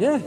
Yeah.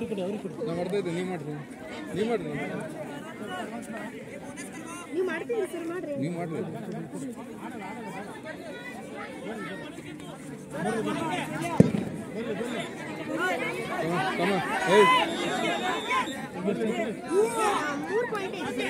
ಅವ್ರ ಕಡೆ ಅವ್ರ ಕಡೆ. ಮಾಡ್ತಾ ಇದ್ದೆ ನೀವು ಮಾಡ್ರಿ. ನೀವು ಮಾಡ್ರಿ. ನೀವು ಮಾಡ್ತೀರಿ ಸರ್ ಮಾಡ್ರಿ. ನೀವು ಮಾಡ್ರಿ. ಮೂರು ಪಾಯಿಂಟ್ ಐತಿ.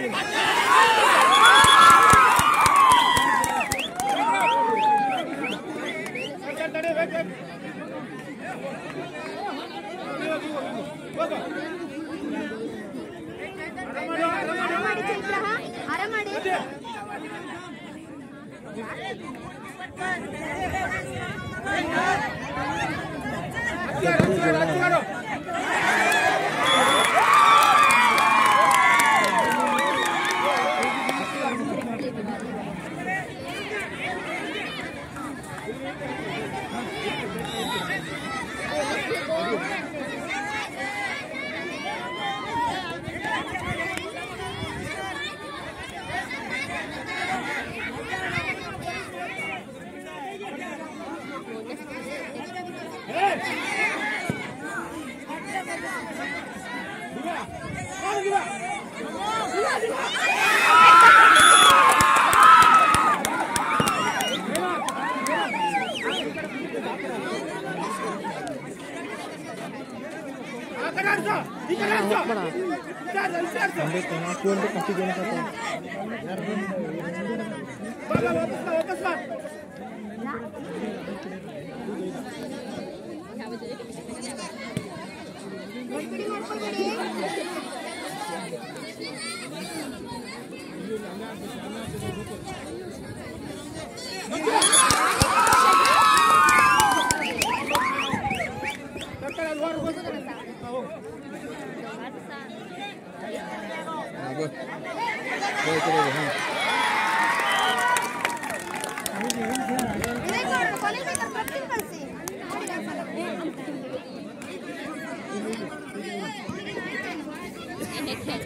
Yeah.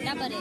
頑張れ。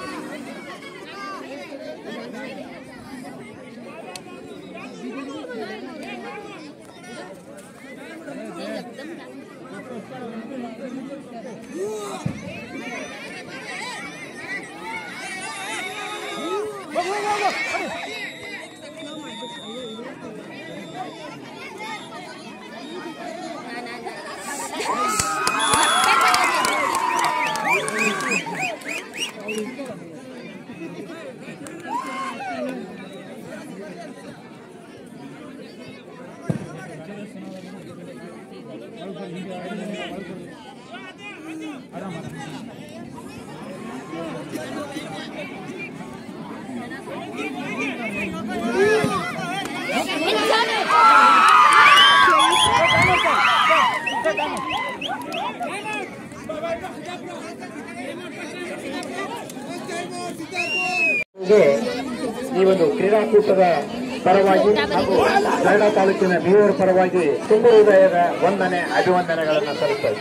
ಕ್ರೀಡಾಕೂಟದ ಪರವಾಗಿ ಹಾಗೂ ಬೇಡ ತಾಲೂಕಿನ ಬೀವರ ಪರವಾಗಿ ತುಂಬ ಹೃದಯದ ವಂದನೆ ಅಭಿವಂದನೆಗಳನ್ನು ಸಲ್ಲಿಸುತ್ತಾರೆ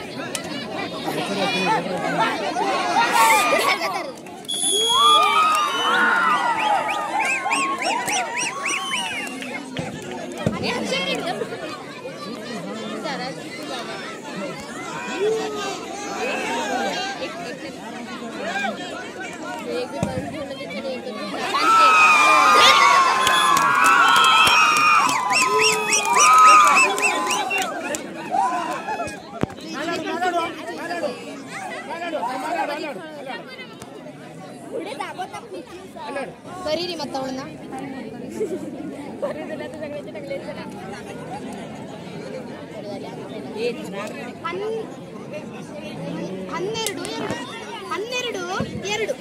ಮತ್ತೆ ಅವಳನ್ನ ಹನ್- ಹನ್ನೆರಡು ಎರಡು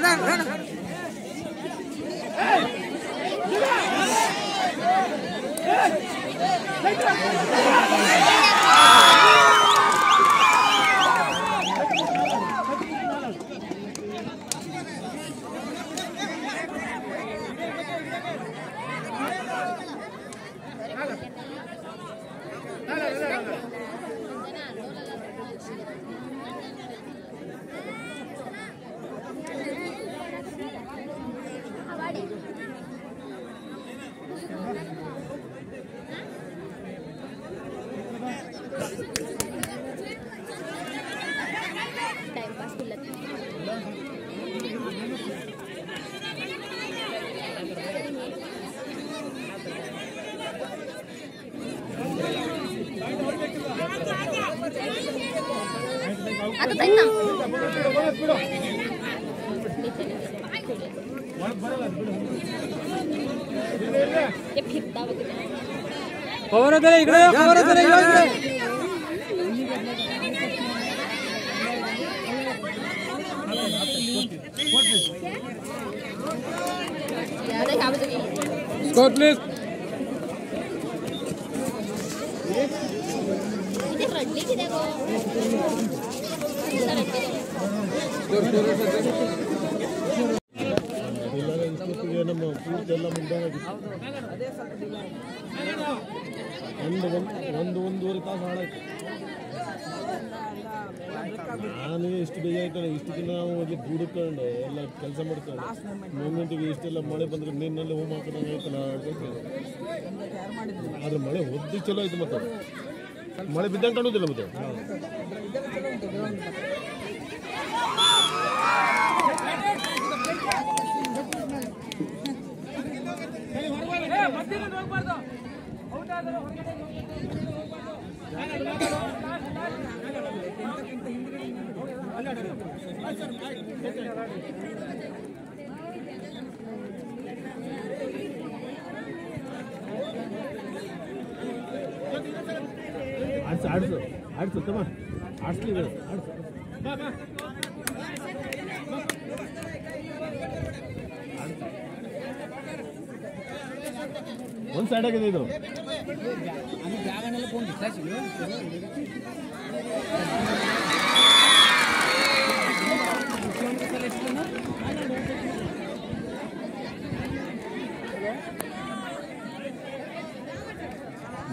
running, running, running. Hey! Take that! ಅದು ತನ್ನ ये फिरता वगैरे खबर होते इकडे ये, खबर होते इकडे यार काय बघ स्कोर प्लीज इथे रडली की ನಮ್ಮ ಪೂರ್ತಿ ಎಲ್ಲ ಮುಂದಾಗಿತ್ತು ಒಂದು ಒಂದು ಒಂದು ಒಂದೂವರೆ ತಾಸು ಹಾಳಾಯ್ತು ನಾನು ಇಷ್ಟು ಬೇಜಾಯ್ತಾನೆ ಇಷ್ಟು ನಾವು ಅಲ್ಲಿ ದುಡ್ಕೊಂಡು ಎಲ್ಲ ಕೆಲಸ ಮಾಡ್ಕೊಂಡು ಮೂಮೆಂಟಿಗೆ ಇಷ್ಟೆಲ್ಲ ಮಳೆ ಬಂದ್ರೆ ನೀರಿನಲ್ಲಿ ಆಡ್ಬೇಕು. ಆದ್ರೆ ಮಳೆ ಒದ್ದು ಚಲೋ ಆಯ್ತು ಮತ್ತೆ ಮಳೆ ಬಿದ್ದಂಗೆ ಕಾಣುವುದಿಲ್ಲ ಮತ್ತೆ. ಆಡ್ಸು ಆಡ್ಸು ಆಡ್ಸು ತಮ್ಮ ಆಡ್ಸ್ಲಿ ಆಡ್ಸು ಒಂದು ಸೈಡ್ ಆಗಿದೆ ಇದು.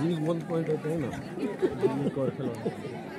ये वन पॉइंट होते हैं ना कॉर्ड खेलो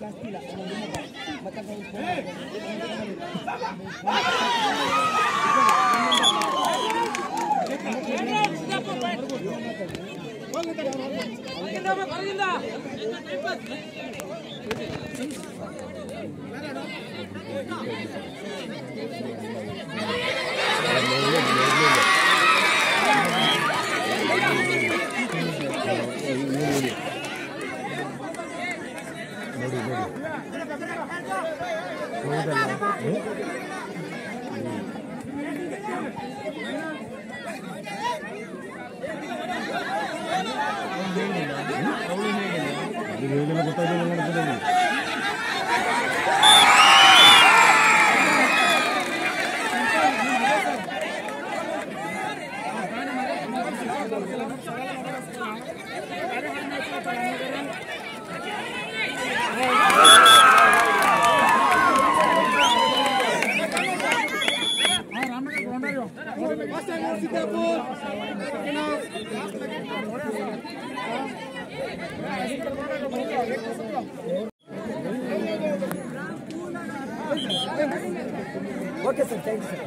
ಜಾಸ್ತಿ ಇಲ್ಲ ಮತ್ತೆ ನೋಡಿ ನೋಡಿ ಗೊತ್ತಾಗಲಿಲ್ಲ okay sir thank you sir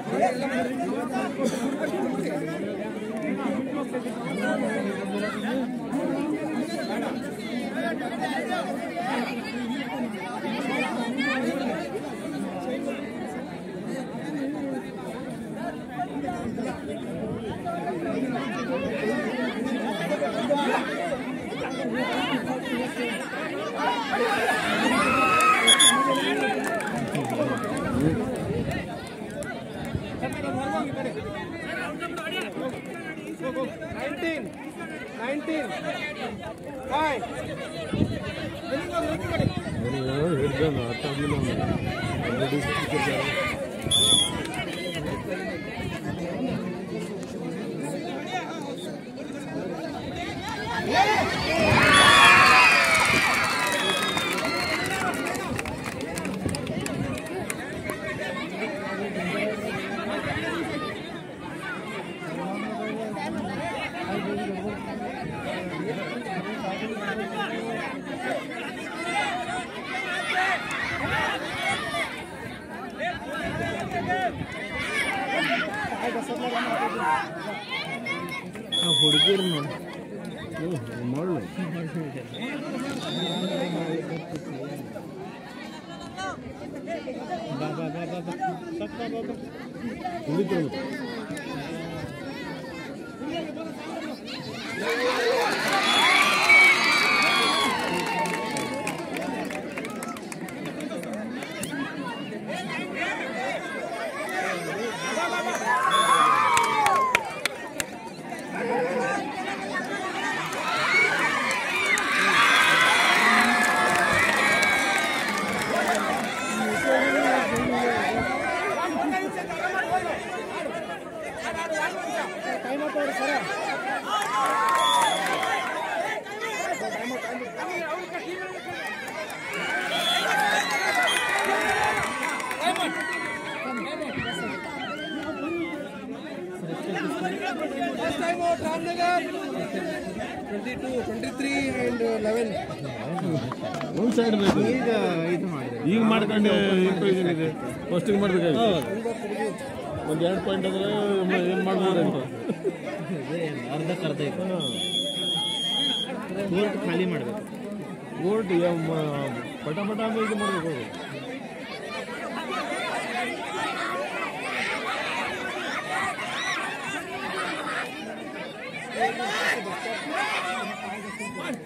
19 19 5 billing ಅವರು ನೋಡಿ ನೋಡಿ ಹಿಡ್ಕೊಂಡು ಅರ್ಥ ಆಗಲಿಲ್ಲ ಅವನಿಗೆ ಬಾ ಬಾ ಬಾ ಸಕ್ ಬಾ ಬಾ ಬಾ ಹುಡುಗಿರು 22, 23 and 11. ಒಂದು ಸೈಡ್ ಬೇಕು. ಈಗ ಈಗ ಮಾಡ್ಕೊಂಡು ಇಂಪ್ರೂವಿಷನ್ ಇದೆ. ಫಸ್ಟಿಗೆ ಒಂದು ಎರಡು ಪಾಯಿಂಟ್ ಆದರೆ ಏನು ಮಾಡ್ಬೋದು ಅರ್ಧಕ್ಕೆ ಅರ್ಧ ಕೋರ್ಟ್ ಖಾಲಿ ಮಾಡಬೇಕು. ಕೋರ್ಟ್ ಪಟ ಪಟ ಆಮೇಲೆ ಇದು ಮಾಡ್ಬೇಕು. One.